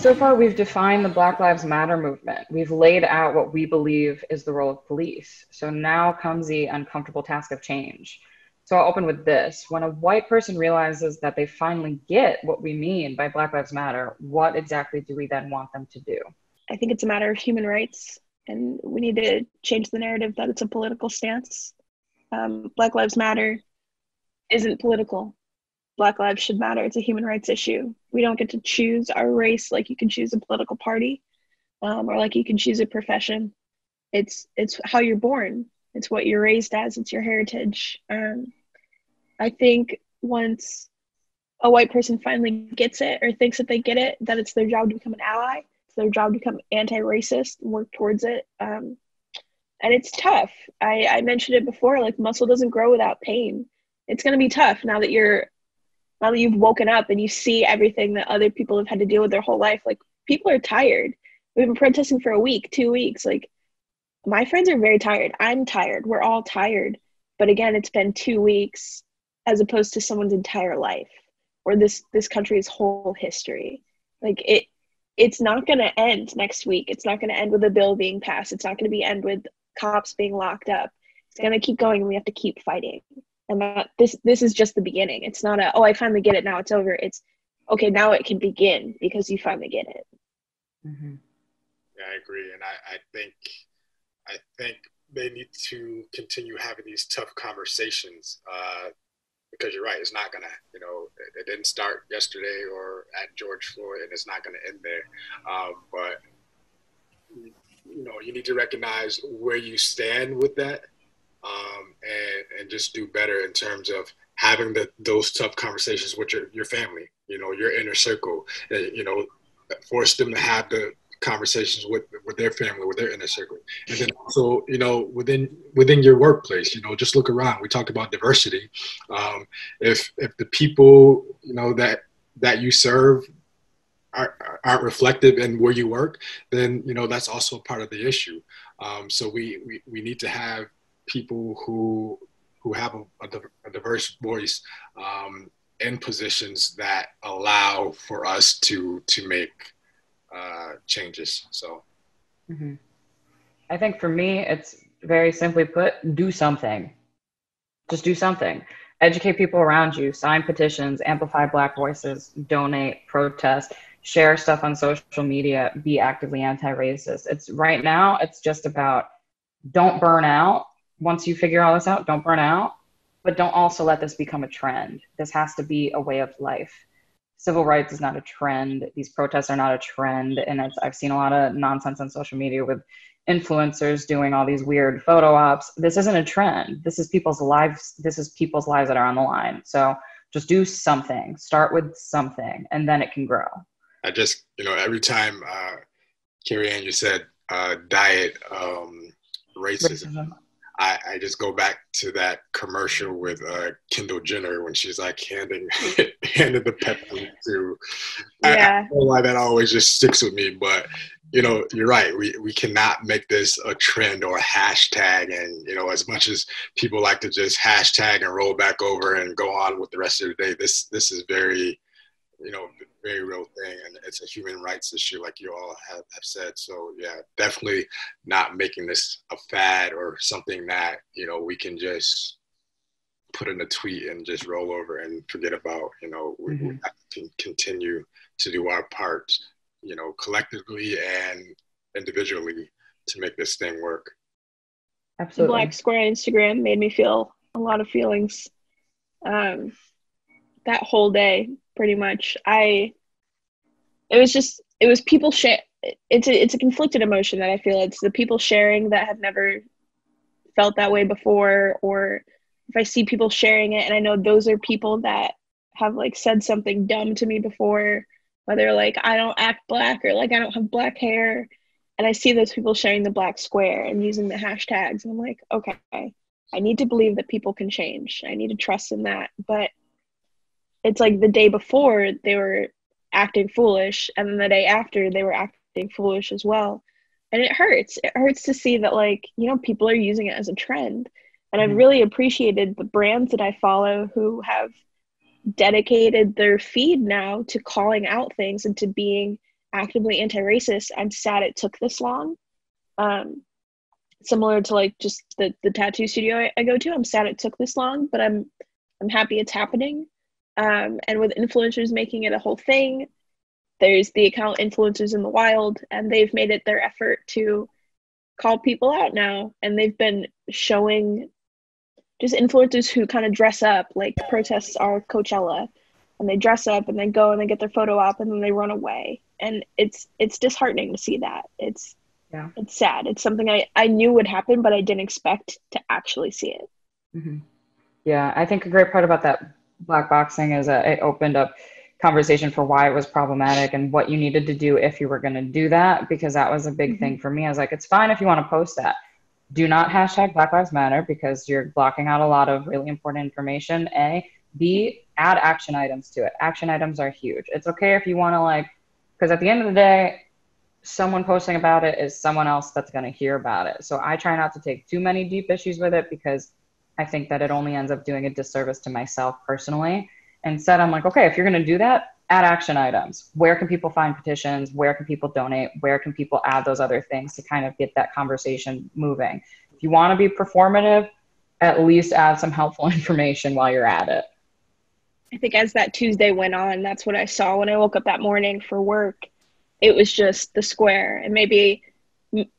So far, we've defined the Black Lives Matter movement. We've laid out what we believe is the role of police. So now comes the uncomfortable task of change. So I'll open with this. When a white person realizes that they finally get what we mean by Black Lives Matter, what exactly do we then want them to do? I think it's a matter of human rights, and we need to change the narrative that it's a political stance. Um, Black Lives Matter isn't political. Black lives should matter. It's a human rights issue. We don't get to choose our race like you can choose a political party, um, or like you can choose a profession. It's it's how you're born. It's what you're raised as. It's your heritage. Um, I think once a white person finally gets it or thinks that they get it, that it's their job to become an ally. It's their job to become anti-racist and work towards it. Um, and it's tough. I, I mentioned it before. Like muscle doesn't grow without pain. It's going to be tough now that you're now that you've woken up and you see everything that other people have had to deal with their whole life like people are tired we've been protesting for a week two weeks like my friends are very tired i'm tired we're all tired but again it's been two weeks as opposed to someone's entire life or this this country's whole history. Like it it's not going to end next week. It's not going to end with a bill being passed. It's not going to be end with cops being locked up. It's going to keep going. And we have to keep fighting. And that this this is just the beginning. It's not a oh i finally get it. Now it's over. It's okay now it can begin because you finally get it. Mm-hmm. yeah i agree. And I, I think i think they need to continue having these tough conversations uh, because you're right it's not gonna you know it, it, didn't start yesterday or at george floyd and it's not gonna end there. Um, but you know you need to recognize where you stand with that um, and and just do better in terms of having the, those tough conversations with your, your family, you know, your inner circle, and, you know, force them to have the conversations with with their family, with their inner circle, and then also, you know, within within your workplace, you know, just look around. We talk about diversity. Um, if if the people, you know, that that you serve aren't, aren't reflective in where you work, then you know that's also part of the issue. Um, so we, we we need to have people who who have a, a diverse voice um, in positions that allow for us to to make uh, changes. So, mm-hmm. I think for me, it's very simply put: do something. Just do something. Educate people around you. Sign petitions. Amplify Black voices. Donate. Protest. Share stuff on social media. Be actively anti-racist. It's right now. It's just about don't burn out once you figure all this out, don't burn out, but don't also let this become a trend. This has to be a way of life. Civil rights is not a trend. These protests are not a trend. And I've seen a lot of nonsense on social media with influencers doing all these weird photo ops. This isn't a trend. This is people's lives. This is people's lives that are on the line. So just do something. Start with something, and then it can grow. I just, you know, every time uh, Carrie Ann, you said uh, diet um, racism. racism. I, I just go back to that commercial with uh, Kendall Jenner when she's like handing handing the Pepsi to. Yeah. I, I don't know why that always just sticks with me, but you know, you're right. We we cannot make this a trend or a hashtag. And you know, as much as people like to just hashtag and roll back over and go on with the rest of the day, this this is very, you know, very real thing and it's a human rights issue like you all have, have said. So yeah definitely not making this a fad or something that you know we can just put in a tweet and just roll over and forget about you know. We, mm-hmm. we have to continue to do our part you know collectively and individually to make this thing work. Absolutely. Black square instagram made me feel a lot of feelings um that whole day pretty much. I it was just it was people share it's a it's a conflicted emotion that I feel it's the people sharing that have never felt that way before or if I see people sharing it and I know those are people that have like said something dumb to me before whether like I don't act black or like I don't have black hair and I see those people sharing the black square and using the hashtags and I'm like okay I need to believe that people can change I need to trust in that but it's like the day before they were acting foolish and then the day after they were acting foolish as well. And it hurts. It hurts to see that like you know people are using it as a trend. And mm-hmm. i've really appreciated the brands that i follow who have dedicated their feed now to calling out things and to being actively anti-racist. I'm sad it took this long. Um, similar to like just the the tattoo studio I, I, go to i'm sad it took this long but i'm i'm happy it's happening um, and with influencers making it a whole thing there's the account influencers in the wild and they've made it their effort to call people out now. And they've been showing just influencers who kind of dress up like protests are coachella. And they dress up and they go and they get their photo op and then they run away. And it's it's disheartening to see that. It's yeah. it's sad. It's something i i knew would happen but i didn't expect to actually see it. Mm-hmm. yeah i think a great part about that black boxing is that it opened up conversation for why it was problematic and what you needed to do if you were going to do that because that was a big mm-hmm. thing for me. I was like it's fine if you want to post that. Do not hashtag black lives matter because you're blocking out a lot of really important information. A b add action items to it. Action items are huge. It's okay if you want to like because at the end of the day someone posting about it is someone else that's going to hear about it. So I try not to take too many deep issues with it because I think that it only ends up doing a disservice to myself personally. Instead, I'm like, okay, if you're going to do that, add action items. Where can people find petitions? Where can people donate? Where can people add those other things to kind of get that conversation moving? If you want to be performative, at least add some helpful information while you're at it. I think as that Tuesday went on, that's what I saw when I woke up that morning for work it was just the square and maybe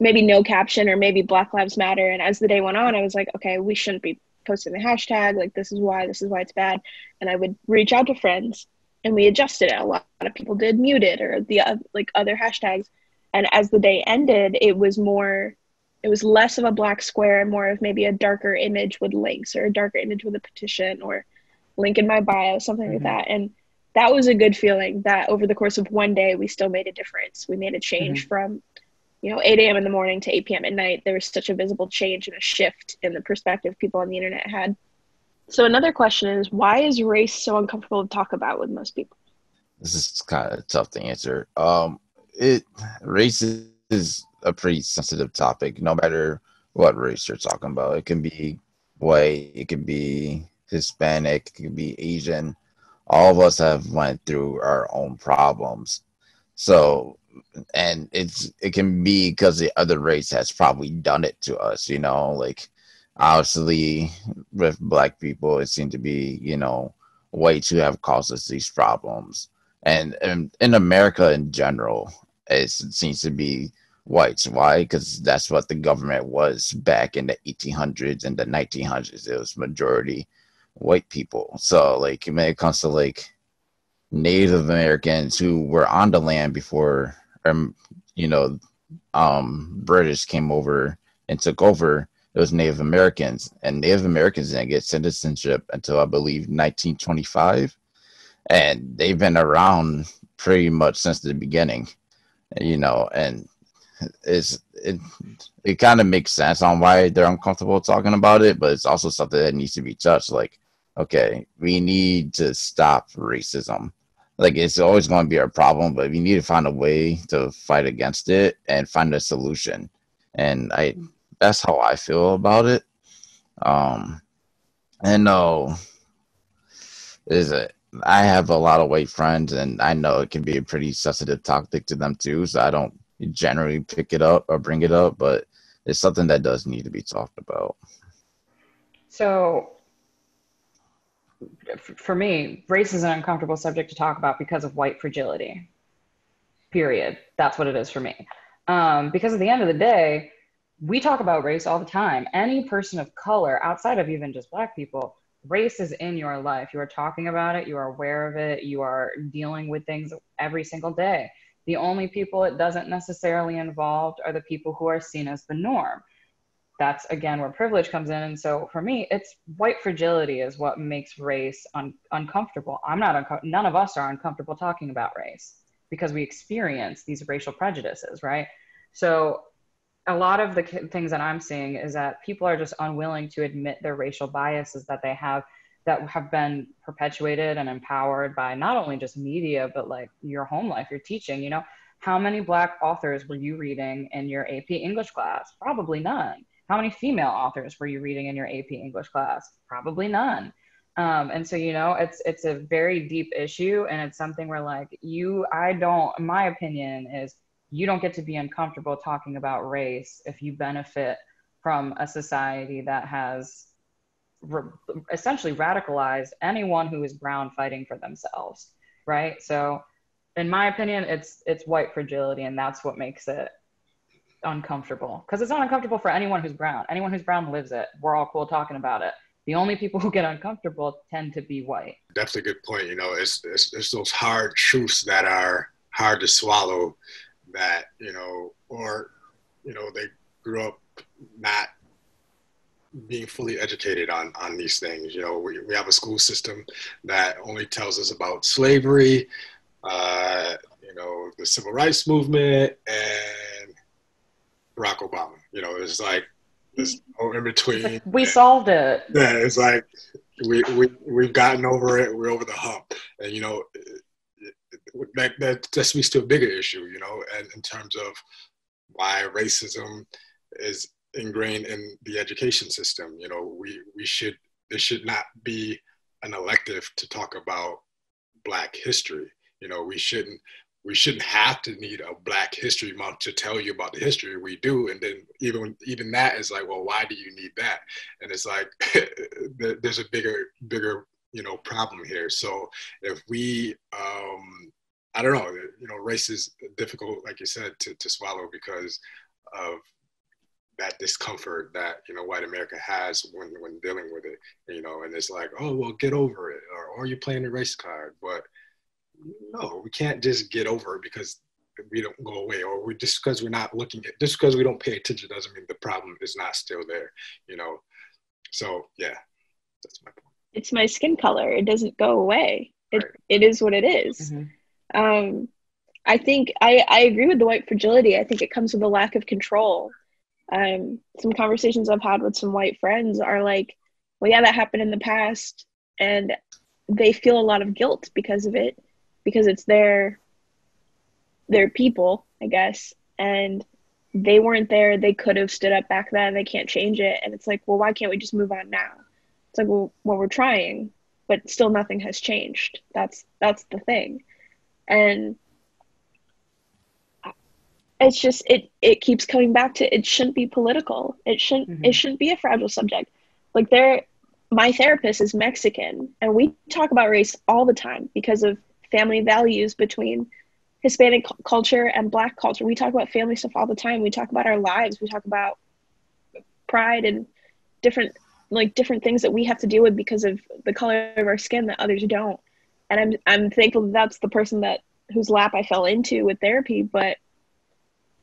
maybe no caption or maybe black lives matter and as the day went on i was like okay we shouldn't be posting the hashtag like this is why this is why it's bad. And i would reach out to friends and we adjusted it. A lot of people did mute it or the uh, like other hashtags. And as the day ended it was more it was less of a black square and more of maybe a darker image with links or a darker image with a petition or link in my bio something mm-hmm. like that. And that was a good feeling that over the course of one day we still made a difference. We made a change mm-hmm. from you know 8 a.m in the morning to 8 p.m at night there was such a visible change and a shift in the perspective people on the internet had. So another question is why is race so uncomfortable to talk about with most people? This is kind of tough to answer. Um it race is a pretty sensitive topic no matter what race you're talking about. It can be white it can be hispanic it can be asian. All of us have went through our own problems so and it's it can be because the other race has probably done it to us you know like obviously with black people it seemed to be you know whites who have caused us these problems. And, and in america in general it seems to be whites why? Because that's what the government was back in the 1800s and the 1900s it was majority white people. So like when it comes to like Native Americans who were on the land before, um, you know, um, British came over and took over. Was Native Americans, and Native Americans didn't get citizenship until I believe 1925, and they've been around pretty much since the beginning, you know, and it's it it kind of makes sense on why they're uncomfortable talking about it, but it's also something that needs to be touched. Like okay, we need to stop racism. Like it's always going to be a problem, but we need to find a way to fight against it and find a solution. And I, that's how I feel about it. Um, and no, is it? I have a lot of white friends, and I know it can be a pretty sensitive topic to them too. So I don't generally pick it up or bring it up, but it's something that does need to be talked about. So for me, race is an uncomfortable subject to talk about because of white fragility. Period. That's what it is for me. Um, because at the end of the day, we talk about race all the time. Any person of color, outside of even just black people, race is in your life. You are talking about it, you are aware of it, you are dealing with things every single day. The only people it doesn't necessarily involve are the people who are seen as the norm that's again where privilege comes in. And so for me, it's white fragility is what makes race un- uncomfortable. I'm not, unco- none of us are uncomfortable talking about race because we experience these racial prejudices, right? So a lot of the things that I'm seeing is that people are just unwilling to admit their racial biases that they have that have been perpetuated and empowered by not only just media but like your home life your teaching you know how many black authors were you reading in your ap english class probably none how many female authors were you reading in your ap english class? Probably none. Um, and so you know it's it's a very deep issue and it's something where like you i don't my opinion is you don't get to be uncomfortable talking about race if you benefit from a society that has re- essentially radicalized anyone who is brown fighting for themselves right? So in my opinion it's it's white fragility and that's what makes it uncomfortable because it's not uncomfortable for anyone who's brown. Anyone who's brown lives it. We're all cool talking about it. The only people who get uncomfortable tend to be white. That's a good point you know it's, it's, it's those hard truths that are hard to swallow that you know or you know they grew up not being fully educated on on these things. You know, we, we have a school system that only tells us about slavery, uh, you know, the civil rights movement, and Barack Obama. You know, it's like this in between. we solved it. Yeah, it's like we we we've gotten over it. We're over the hump, and you know. That, that, that speaks to a bigger issue, you know, and in terms of why racism is ingrained in the education system. You know, we we should there should not be an elective to talk about Black history. You know, we shouldn't we shouldn't have to need a Black History Month to tell you about the history. We do, and then even even that is like, well, why do you need that? And it's like there's a bigger bigger you know problem here. So if we um, I don't know, you know, race is difficult, like you said, to, to swallow because of that discomfort that you know white America has when when dealing with it. You know, and it's like, oh well, get over it, or or you're playing the race card. But no, we can't just get over it because we don't go away, or we just because we're not looking at just because we don't pay attention doesn't mean the problem is not still there. You know, so yeah, that's my point. It's my skin color. It doesn't go away. It right. it is what it is. Mm-hmm. Um, I think I, I agree with the white fragility. I think it comes with a lack of control um, some conversations I've had with some white friends are like, well, yeah, that happened in the past. And they feel a lot of guilt because of it, because it's their their people, I guess. And they weren't there. They could have stood up back then. They can't change it. And it's like, well, why can't we just move on now? It's like, well, well, we're trying, but still nothing has changed. That's that's the thing. And it's just it it keeps coming back to it shouldn't be political it shouldn't mm-hmm. it shouldn't be a fragile subject like there my therapist is mexican and we talk about race all the time because of family values between hispanic culture and black culture. We talk about family stuff all the time. We talk about our lives. We talk about pride and different like different things that we have to deal with because of the color of our skin that others don't. And i'm i'm thankful that that's the person that whose lap i fell into with therapy but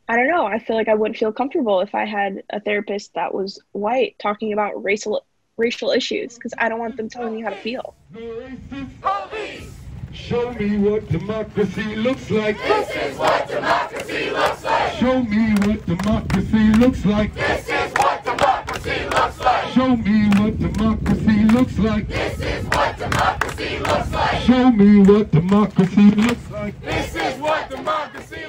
I don't know. I feel like I wouldn't feel comfortable if I had a therapist that was white talking about racial racial issues because I don't want them telling me how to feel. Show me what democracy looks like. This is what democracy looks like. Show me what democracy looks like. This is what democracy looks like. Show me what democracy looks like. This is what democracy looks like. Show me what democracy looks like. This is what democracy